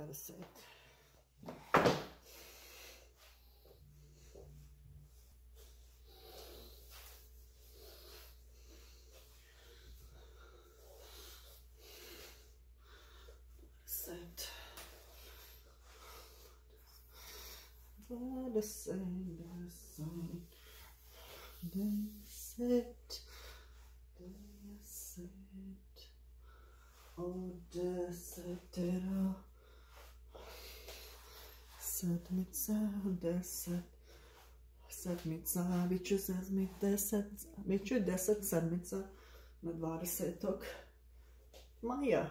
Gotta say. Scent. The scent, the scent, the scent, the scent, oh the scent, Sedmica, deset, sedmica, bit ću sedmi, deset, bit ću deset sedmica na 20. maja.